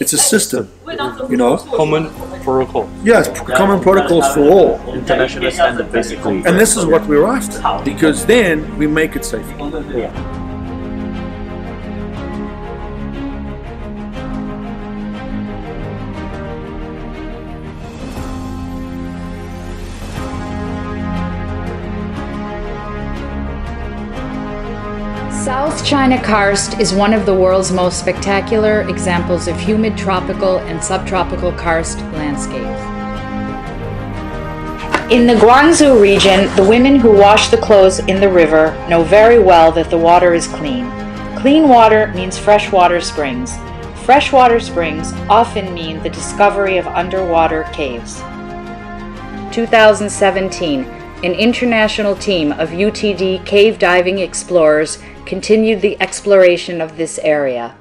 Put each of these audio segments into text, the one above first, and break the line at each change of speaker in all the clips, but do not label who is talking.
It's a system, you know.
Common protocol.
Yes, common protocols for all.
International standard basically.
And this is what we're after, because then we make it safe.
Yeah.
South China Karst is one of the world's most spectacular examples of humid tropical and subtropical karst landscapes. In the Guangzhou region, the women who wash the clothes in the river know very well that the water is clean. Clean water means freshwater springs. Freshwater springs often mean the discovery of underwater caves. 2017, an international team of UTD cave diving explorers continued the exploration of this area.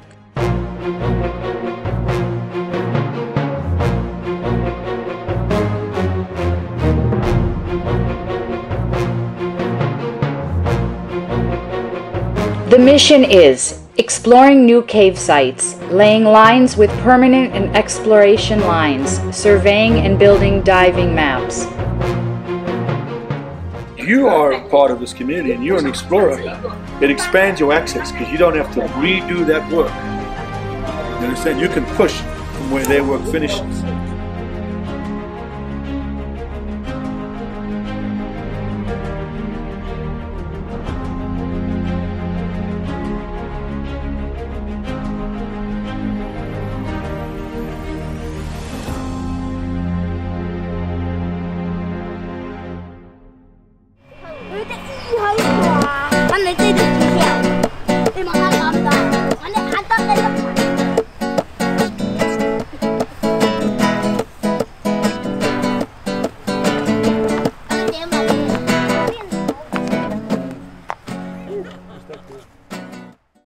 The mission is exploring new cave sites, laying lines with permanent and exploration lines, surveying and building diving maps.
You are part of this community and you're an explorer. It expands your access because you don't have to redo that work. You understand? You can push from where their work finishes.